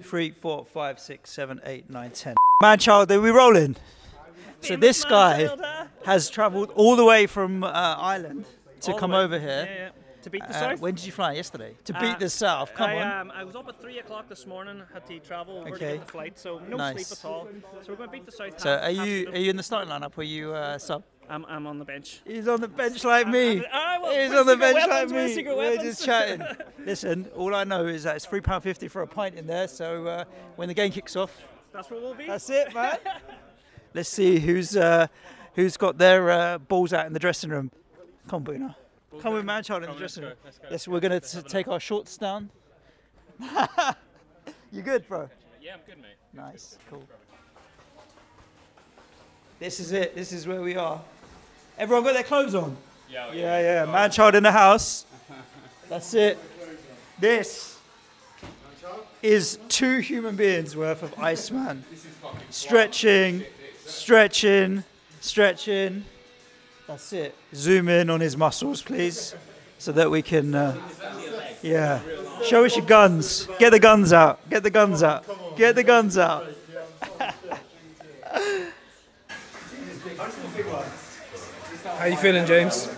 Three, four, five, six, seven, eight, nine, ten. Man, child, are we rolling? So this guy has travelled all the way from uh, Ireland to All the come way. over here. Yeah, yeah. To beat the Uh, south. when did you fly? Yesterday. To Uh, beat the south. Come I, on. Um, I was up at three o'clock this morning. Had to travel over to Okay. get the flight, so no Nice. sleep at all. So we're going to beat the south. So half- are half you are you in the starting lineup or are you uh, sub? I'm, I'm on the bench. He's on the bench like me. Well, He's on the bench weapons, like we're me. We're just chatting. Listen, all I know is that it's three pound fifty for a pint in there. So uh, when the game kicks off, That's where we'll be. that's it, man. Let's see who's uh, who's got their uh, balls out in the dressing room. Come, Buna. Come with Manchild in the dressing room. Yes, we're gonna t- take our shorts down. you good, bro? yeah, I'm good, mate. Nice, cool. This is it. This is where we are. Everyone got their clothes on. Yeah, Yeah, yeah. Man child in the house. That's it. This is two human beings worth of Iceman. Stretching, stretching, stretching. That's it. Zoom in on his muscles, please, so that we can. Uh, yeah. Show us your guns. Get the guns out. Get the guns out. Get the guns out. How you feeling, James?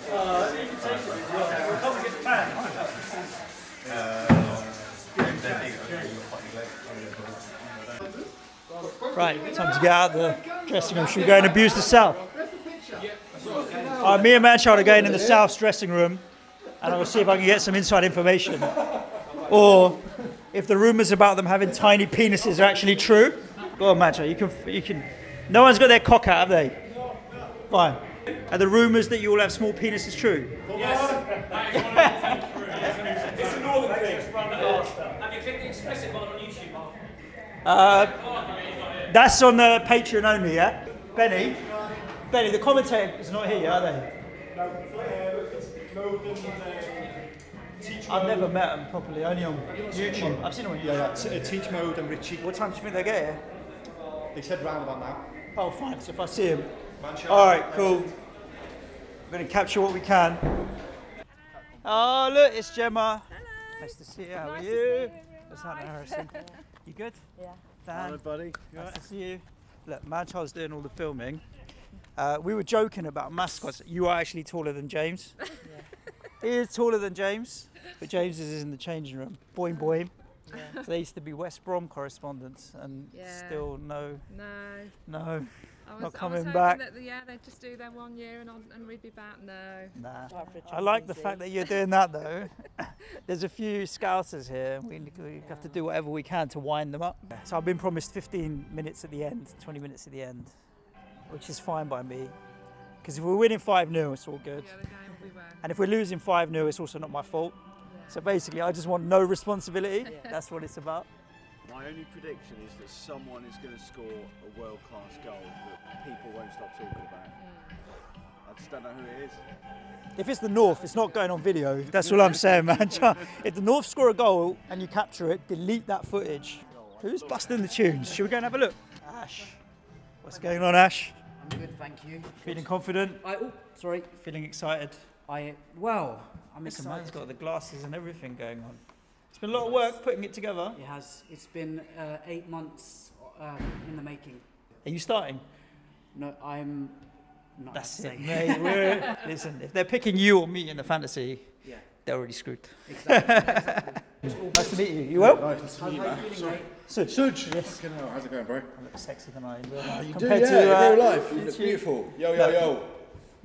Right, time to get out of the dressing room. Should we go and abuse the South? Me and Manchild are going in the South's dressing room, and I will see if I can get some inside information. Or if the rumours about them having tiny penises are actually true. Go on, Manchild, you can, you can. No one's got their cock out, have they? Fine. Are the rumours that you all have small penises true? Yes, That's one of the It's a northern thing. Uh, have you clicked the explicit button on YouTube? Uh, that's on the Patreon only, yeah? Benny? Benny, the commentator is not here, are they? I've never met them properly, only on YouTube. I've seen them on YouTube. Yeah, t- uh, teach mode and Richie. What time do you think they get here? They said round about now. Oh, fine. So if I see him. All right, cool. We're going to capture what we can. Oh, look, it's Gemma. Nice to see you. How are you? That's Hannah Harrison. You good? Yeah. Dan, buddy. nice to see you. Look, Manchild's doing all the filming. Uh, we were joking about mascots. You are actually taller than James. Yeah. he is taller than James, but James is in the changing room. Boing, boing. Yeah. So they used to be West Brom correspondents, and Yeah. still no, No, no, I was, Not I was coming hoping back. That, yeah, they'd just do them one year and, on, and we'd be back. No. Nah. I like the fact that you're doing that though. There's a few scousers here. and We, we have to do whatever we can to wind them up. So I've been promised 15 minutes at the end, 20 minutes at the end, which is fine by me. Because if we're winning 5 0, it's all good. The other game we won. And if we're losing 5 0, it's also not my fault. So basically, I just want no responsibility. That's what it's about. My only prediction is that someone is going to score a world class goal that people won't stop talking about. Hmm. I just don't know who it is. If it's the North, it's not going on video. That's all I'm saying, man. if the North score a goal and you capture it, delete that footage. Who's busting the tunes? Should we go and have a look? Ash. What's going on, Ash? I'm good, thank you. Feeling confident? I, oh, sorry. Feeling excited? I well, I'm Listen, excited. man's got the glasses and everything going on. It's been a lot of work putting it together. It has. It's been uh, eight months um, in the making. Are you starting? No, I'm not. That's it, mate. We're- Listen, if they're picking you or me in the fantasy, Yeah, they're already screwed. exactly. Nice to meet you. You well? Nice to meet are you, you feeling, mate? Suj. Suj. Yes. How's it going, bro? I look sexier than I am. Oh, you do, yeah. to, in uh, real life, you look beautiful. Yo, yo, Look. yo.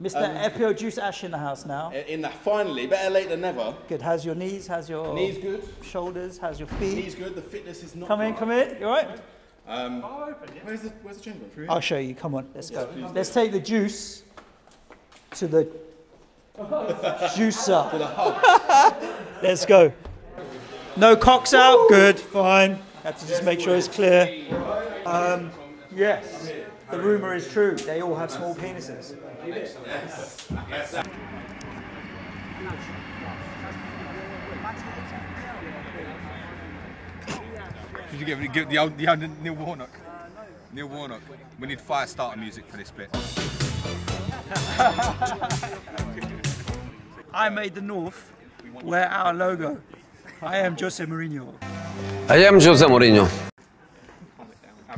Mr. FPO Juice Ash in the house now. In that, finally, better late than never. Good. How's your knees? How's your Knees good. shoulders? How's your feet? Knees good. The fitness is not. Come in, right. come in. You all right? Um, where's the Where's the change room? I'll show you. Come on, let's go. Let's take the juice to the juicer. let's go. No cocks out. Good, fine. Have to just make sure it's clear. Um, yes, the rumor is true. They all have small penises. Did you get, get the, old, the old Neil Warnock? Neil Warnock. We need fire starter music for this bit. I made the North wear our logo. I am Jose Mourinho. I am Jose Mourinho.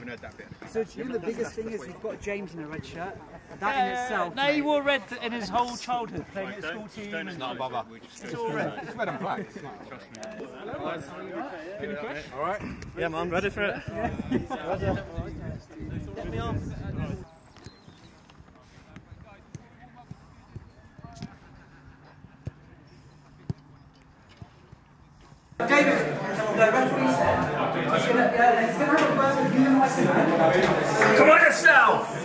I haven't heard that bit. So do you the biggest thing is we've got James in a red shirt. That in itself. No, he wore red in his whole childhood, playing at school team. and- Not a bother. It's all red. It's red and black. Trust me. All right. Yeah, man, ready for it. David, the referee said he's going to yeah, he's gonna have a person with you and Iceman. Come on yourself!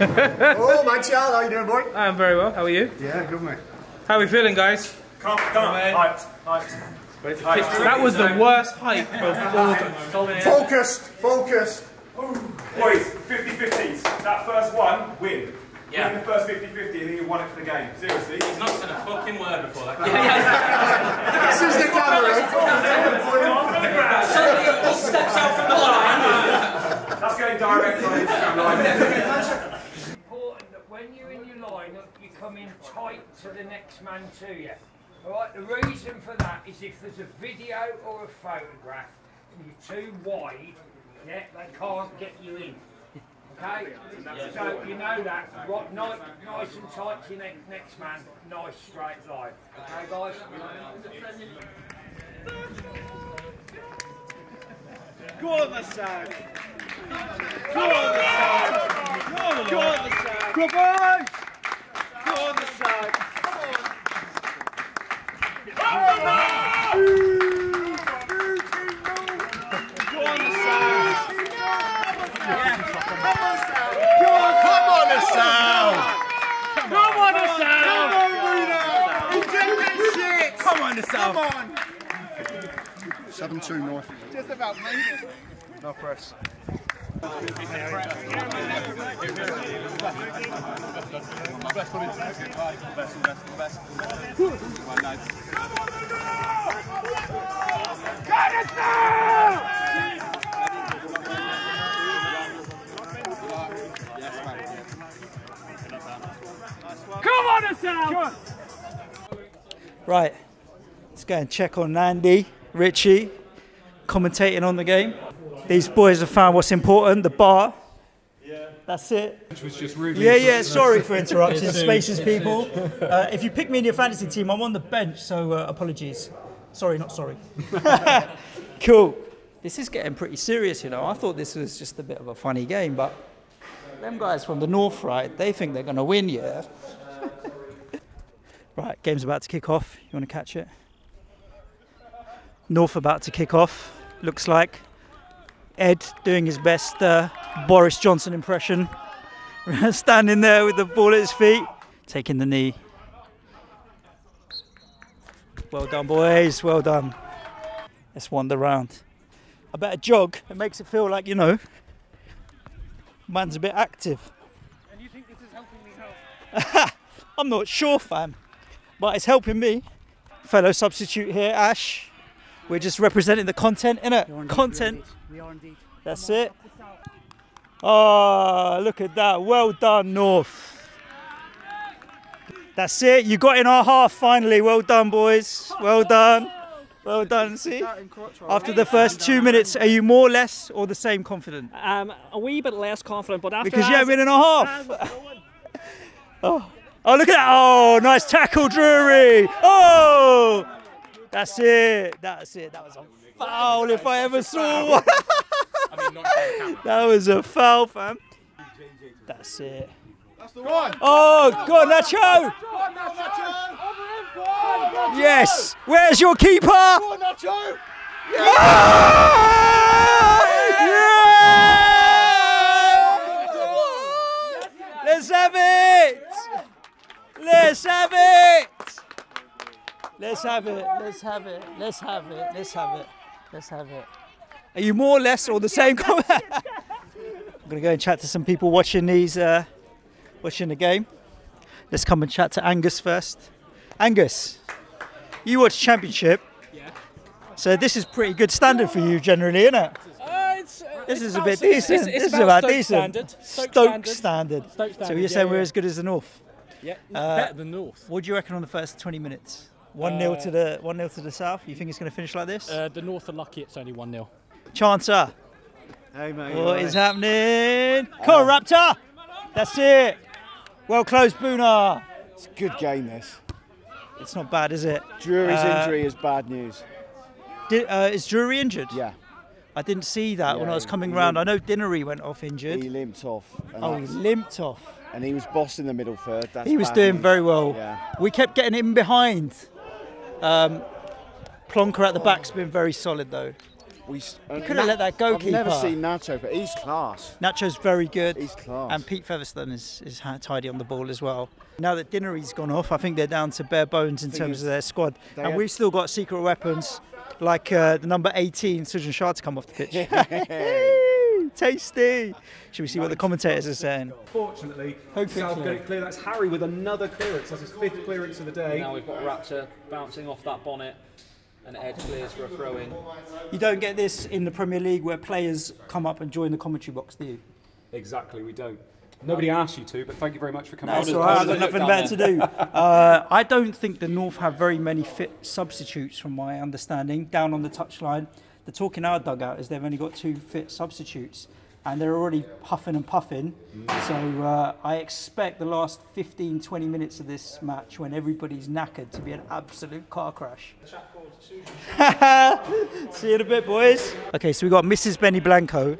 Oh, my child, how you doing, boy? I'm very well. How are you? Yeah, good mate. How are we feeling, guys? Come on, come on. Hyped, hyped. That was the worst hype of all time. Focused, focused. Boys, 50-50s. That first one, win. Yeah. Win the first 50-50 and then you won it for the game. Seriously. He's not said a fucking word before that. This is the camera. Somebody steps out from the line. That's going direct on Instagram live. important that when you're in your line, you come in tight to the next man to you. Alright, the reason for that is if there's a video or a photograph and you're too wide, yeah, they can't get you in. Okay? So you know that. Right, nice, nice and tight to your ne- next man, nice straight line. Okay guys? Go on the side. Go on the side. Go on the side. Go on. Go on the side. Go on the side. Come on, the sound. Come on the side. Come on. Seven two north. Just about made it. No press. Come on the side. Right, let's go and check on Andy, Richie, commentating on the game. These boys have found what's important, the bar. Yeah. That's it. Which was just rude. Yeah, yeah, sorry for interrupting Spaces people. Uh, if you pick me in your fantasy team, I'm on the bench, so uh, apologies. Sorry, not sorry. cool. This is getting pretty serious, you know. I thought this was just a bit of a funny game, but them guys from the north, right, they think they're going to win, yeah? right, game's about to kick off. You want to catch it? North about to kick off, looks like. Ed doing his best uh, Boris Johnson impression. Standing there with the ball at his feet, taking the knee. Well done, boys. Well done. Let's wander round. I better jog. It makes it feel like, you know, man's a bit active. And you think this is helping me help? I'm not sure, fam, but it's helping me. Fellow substitute here, Ash. We're just representing the content, We are innit? indeed, Content. We are indeed. That's it. Oh, look at that. Well done, North. That's it. You got in our half finally. Well done, boys. Well done. Well done. See? After the first two minutes, are you more, less, or the same confident? Um, a wee bit less confident, but after Because you as- haven't been in a half. as it's going- Oh, oh, look at that. Oh, nice tackle, Drury. Oh, that's it. That's it. That was a foul if I ever saw one. that was a foul, fam. That's it. That's the one. Oh, go on, Nacho. Yes. Where's your keeper? Go on, Nacho. Yeah! Let's have it. Let's have it. Let's have it. Let's have it. Let's have it. Let's have it. Let's have it. Are you more or less or the same? I'm gonna go and chat to some people watching these, uh, watching the game. Let's come and chat to Angus first. Angus, you watch Championship. Yeah. So this is pretty good standard for you generally, isn't it? Uh, it's, uh, This is a bit decent. it's- it's this is about about Stoke decent. standard. Stoke Stoke standard. standard. Stoke So you're saying yeah, we're as good as the North? Yeah, Uh, better than North. What do you reckon on the first 20 minutes? One 0 Uh, to the one 0 to the south. You think it's going to finish like this? Uh, the North are lucky it's only 1 0. Chancer. Hey mate. What is happening? Come on, Raptor. That's it. Well closed, Boona. It's a good game this. It's not bad, is it? Drury's Uh, injury is bad news. Did, uh, is Drury injured? Yeah. I didn't see that when I was coming he round. I know Dinnery went off injured. He limped off. oh, he limped off. And he was boss in the middle third. That's he was doing news. very well. Yeah. We kept getting him behind. Um, Plonker at the back's been very solid though. We uh, could have Na- let that go, I've never seen Nacho, but he's class. Nacho's very good. He's class. And Pete Featherstone is, is tidy on the ball as well. Now that Dinnery's gone off, I think they're down to bare bones in terms of their squad. And we've still got secret weapons like uh, the number 18, Sujan Shah, to come off the pitch. Tasty. Should we see what the commentators are saying? Fortunately, Hopefully. South got it clear. That's Harry with another clearance. That's his fifth clearance of the day. Now we've got Raptor bouncing off that bonnet, and Ed clears for a throw in. You don't get this in the Premier League where players come up and join the commentary box, do you? Exactly, we don't. Nobody asked you to, but thank you very much for coming. That's on. all right. I've got nothing better to do. Uh, I don't think the North have very many fit substitutes, from my understanding, down on the touchline. The talk in our dugout is they've only got two fit substitutes, and they're already puffing and puffing. So uh, I expect the last 15, 20 minutes of this match, when everybody's knackered, to be an absolute car crash. See you in a bit, boys. Okay, so we've got Mrs. Benny Blanco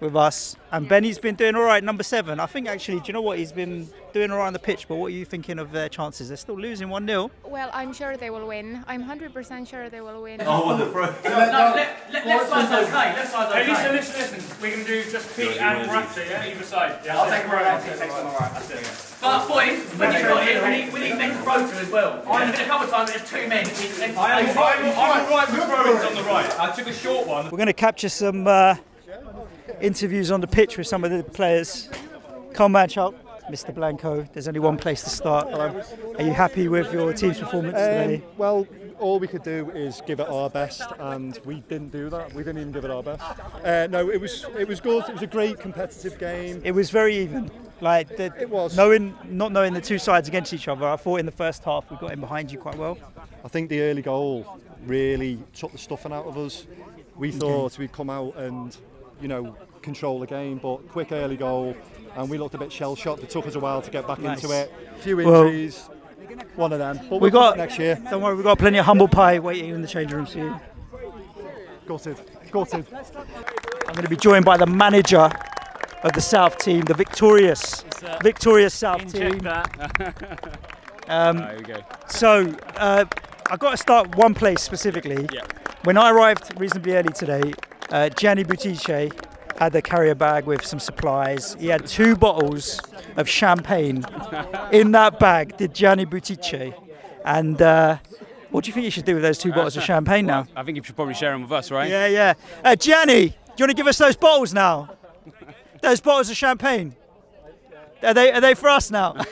with us, and Benny's been doing all right, number seven. I think actually, do you know what? He's been doing all right on the pitch, but what are you thinking of their chances? They're still losing 1 0. Well, I'm sure they will win. I'm 100% sure they will win. Oh, the throw. No, left, left, left side's okay. Left side's okay. Hey, listen, listen, listen. We can do just Pete and Raptor, yeah? Either side. Yeah, I'll take him right. I'll take him right. That's it. But boys, when you've got it, we need, we need men's rotor as well. I've been a couple of times. There's two men. I am, I'm, I'm all right with throw-ins on the right. I took a short one. We're going to capture some uh, interviews on the pitch with some of the players. Come match up, Mr. Blanco. There's only one place to start. Are you happy with your team's performance today? Um, well, all we could do is give it our best, and we didn't do that. We didn't even give it our best. Uh, no, it was it was good. It was a great competitive game. It was very even. Like the, It was. knowing, not knowing the two sides against each other. I thought in the first half we got in behind you quite well. I think the early goal really took the stuffing out of us. We thought we'd come out and, you know, control the game, but quick early goal, and we looked a bit shell shocked. It took us a while to get back Nice. into it. A few Well- injuries, one of them. But we got next year. Don't worry, we've got plenty of humble pie waiting in the change rooms for you. Gutted, gutted. I'm going to be joined by the manager of the South team, the victorious, victorious South team. Um, There we go. So uh, I've got to start one place specifically. Yeah. When I arrived reasonably early today, uh, Gianni Buttice had a carrier bag with some supplies. He had two bottles of champagne in that bag. Did Gianni Buttice? And uh, what do you think you should do with those two bottles of champagne now? I think you should probably share them with us, right? Yeah, yeah. Uh, Gianni, do you want to give us those bottles now? those bottles of champagne. Are they are they for us now?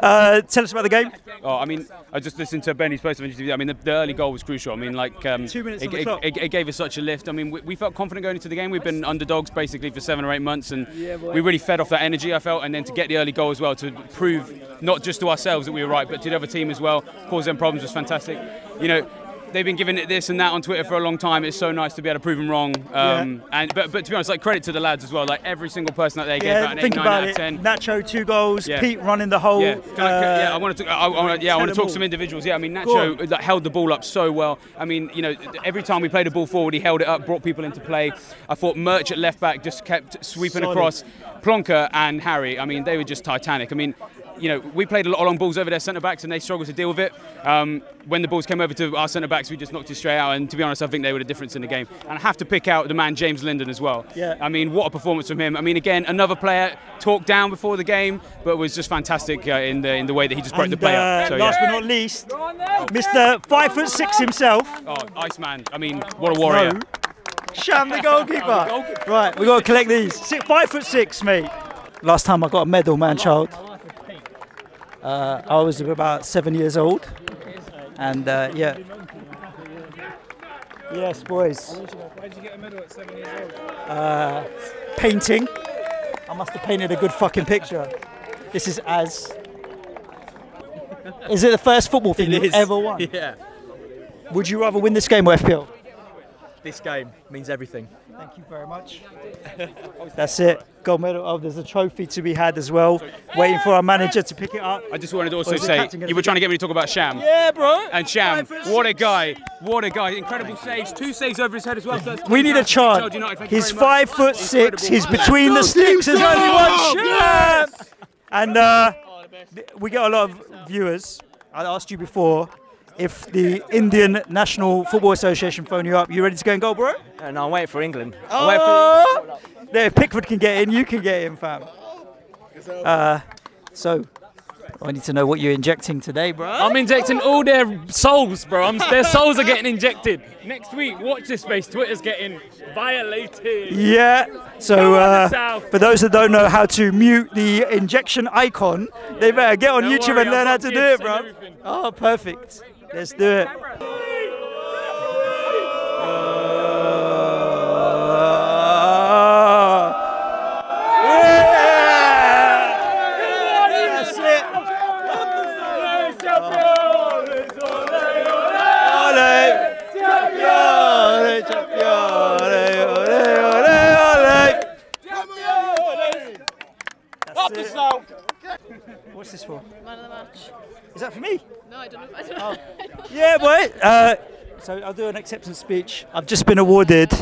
uh, tell us about the game. Oh, I mean, I just listened to Benny's post of interview. I mean, the, the early goal was crucial. I mean, like um, Two minutes it, on the it- clock. it- it gave us such a lift. I mean, we, we felt confident going into the game. We've been underdogs basically for seven or eight months, and we really fed off that energy. I felt, and then to get the early goal as well to prove not just to ourselves that we were right, but to the other team as well. Cause them problems was fantastic. You know. They've been giving it this and that on Twitter for a long time. It's so nice to be able to prove them wrong. Um, And but, but to be honest, like credit to the lads as well. Like every single person out there gave Yeah, out an think eight, nine about out it. of ten. Nacho two goals. Yeah. Pete running the whole. Yeah, I- yeah, I uh, want to. I, I wanna, yeah, I want to talk some individuals. Yeah, I mean Nacho like, held the ball up so well. I mean, you know, every time we played the ball forward, he held it up, brought people into play. I thought Merch at left back just kept sweeping Solid. across. Plonker and Harry, I mean, they were just titanic. I mean. You know, we played a lot of long balls over their centre backs and they struggled to deal with it. Um, when the balls came over to our centre backs, we just knocked it straight out. And to be honest, I think they were the difference in the game. And I have to pick out the man James Linden as well. Yeah. I mean, what a performance from him. I mean, again, another player talked down before the game, but was just fantastic uh, in the in the way that he just broke the and, play uh, up. So, last yeah. but not least, Mr. Five foot six himself, Oh, Iceman. I mean, what a warrior. No. Sham the goalkeeper. Right, we got to collect these. Six, five foot six, mate. Last time I got a medal, man, child. Uh, I was about seven years old, and uh, yeah. Yes, boys. Why did you get a medal at seven years old? Uh, painting. I must have painted a good fucking picture. This is as. Is it the first football thing you've ever won? Yeah. Would you rather win this game or FPL? This game means everything. Thank you very much. That's it. Gold medal. Oh, there's a trophy to be had as well. Waiting for our manager to pick it up. I just wanted to also say, you were trying to get me to talk about Sham. Yeah, bro. And Sham, what a guy. What a guy. Incredible saves. Two saves over his head as well. First We need a pass. chart. Sheffield United, thank you He's very much. five foot six. He's between the Let's go, sticks. There's only one Sam! champ. And uh, we get a lot of viewers. I asked you before if the Indian National Football Association phone you up. You ready to go and go, bro? Uh, no, I'm waiting for England. I'm waiting for- Oh, there, if Pickford can get in, you can get in, fam. Uh, so, I need to know what you're injecting today, bro. I'm injecting all their souls, bro. I'm, their souls are getting injected. Next week, watch this space. Twitter's getting violated. Yeah. So uh, for those that don't know how to mute the injection icon, they better get on Don't YouTube worry, and learn I've how to do it, bro. everything. Oh, perfect. Let's do it. So I'll do an acceptance speech. I've just been awarded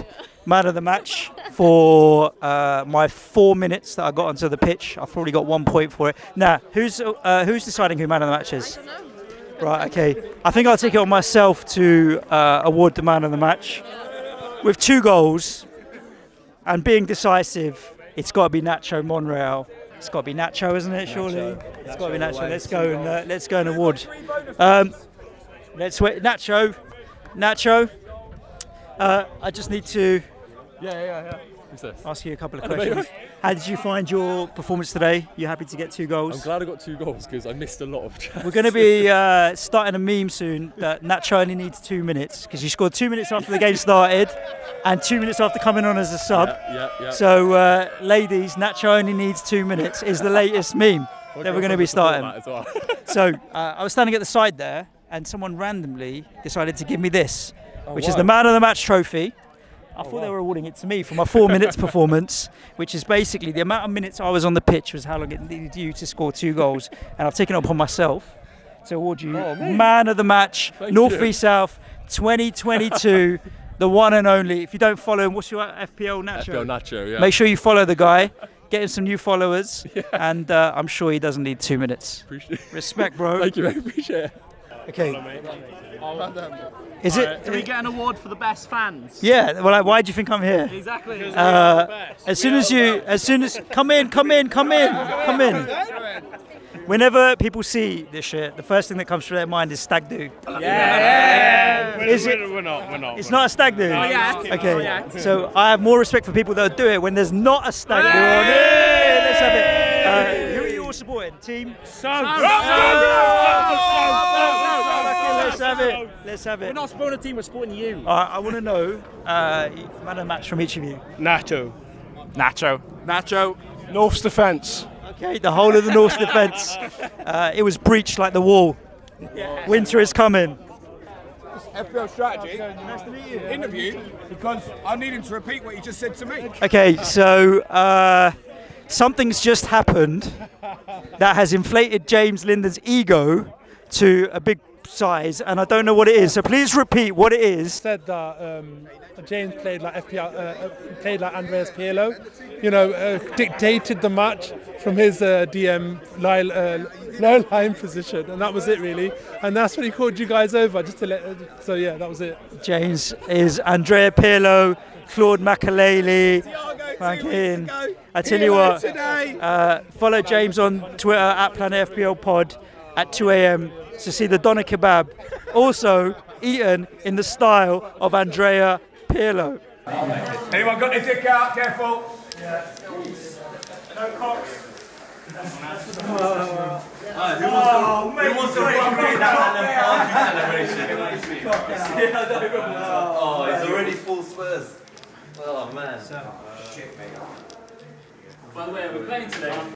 man of the match for uh, my four minutes that I got onto the pitch. I've probably got one point for it. Now, who's uh, who's deciding who man of the match is? Right. Okay. I think I'll take it on myself to uh, award the man of the match with two goals and being decisive. It's got to be Nacho Monreal. It's got to be Nacho, isn't it? Surely. It's got to be Nacho Nacho. Let's go and uh, let's go and award. Um, let's wait. Nacho. Nacho. Uh, I just need to Yeah, yeah, yeah. Who's this? ask you a couple of questions. How did you find your performance today? You happy to get two goals? I'm glad I got two goals because I missed a lot of chances. We're going to be uh, starting a meme soon that Nacho only needs two minutes because you scored two minutes after the game started and two minutes after coming on as a sub. Yeah, yeah, yeah. So, uh, ladies, Nacho only needs two minutes is the latest meme that we're going to be starting. Well. so, uh, I was standing at the side there and someone randomly decided to give me this, Oh, which is the man of the match trophy. I thought wow. they were awarding it to me for my four minutes performance, which is basically the amount of minutes I was on the pitch was how long it needed you to score two goals. And I've taken it upon myself to award you Oh, man of the match, Thank North you. v South 2022, the one and only. If you don't follow him, what's your FPL Nacho? FPL Nacho, yeah. Make sure you follow the guy, get him some new followers, and uh, I'm sure he doesn't need two minutes. Appreciate Respect, bro. Thank you, mate. Appreciate it. Okay. Is it? Do we get an award for the best fans? Yeah. Well, like, why do you think I'm here? Exactly. Uh, as soon as you, as soon as come in, come in, come in, come in. Whenever people see this shit, the first thing that comes to their mind is stag do. Yeah. Is it? We're not. We're not. It's not a stag do. Oh, yeah. Okay. Oh. So I have more respect for people that do it when there's not a stag do on. Hey, let's have it. Supporting? Team. Let's have it. Let's have it. We're not supporting a team, we're supporting you. All right, I want to know uh, man of the match from each of you. Nacho. Nacho. Nacho. North's defence. Okay, the whole of the North defence. Uh, it was breached like the wall. Winter is coming. FPL strategy. Interview because I need him to repeat what he just said to me. Okay, so uh, something's just happened that has inflated James Linden's ego to a big size, and I don't know what it is. So please repeat what it is. said that um, James played like uh, uh, played like Andreas Pirlo. You know, uh, dictated the match from his uh, DM line, uh, low line position, and that was it really. And that's when he called you guys over, just to let. Uh, so yeah, that was it. James is Andrea Pirlo, Claude Makelele, fucking. I tell you what, today. uh, follow James on Twitter at Planet FPL Pod at 2 a.m. to see the doner kebab, also eaten in the style of Andrea Pirlo. Anyone got their dick out? Careful. No cocks. Oh, mate, wants to recreate that celebration? Oh, he's already full Spurs. Oh man. By the way, we're playing today.